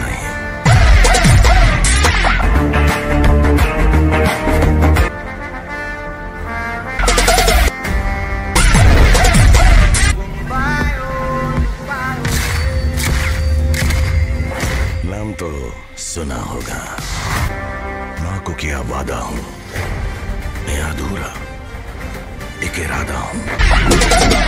नहीं नाम तो सुना होगा। माँ को किया वादा हूँ। मैं अधूरा। एक इरादा हूँ।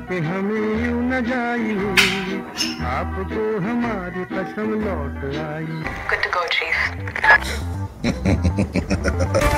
करके हमें यूँ न जाइए आपको हमारी कसम लौट आई।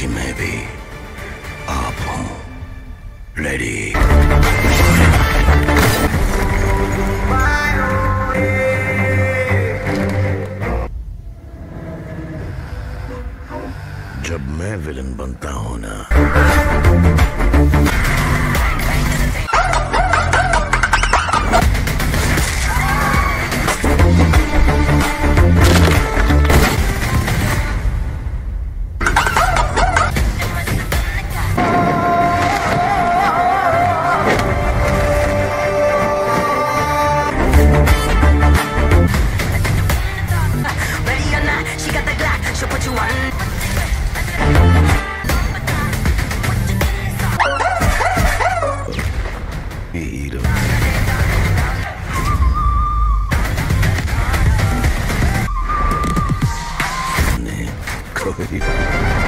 क्योंकि मैं भी आप हूँ। लेडी जब मैं विलन बनता हूँ ना with you.